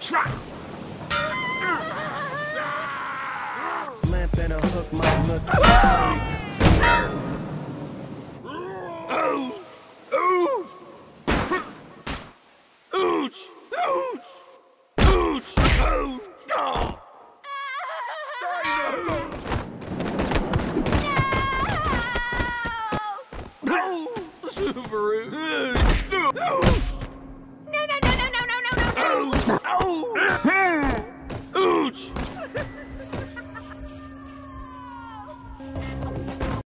Shra! Lamp and a hook, my look. Ouch! Ouch!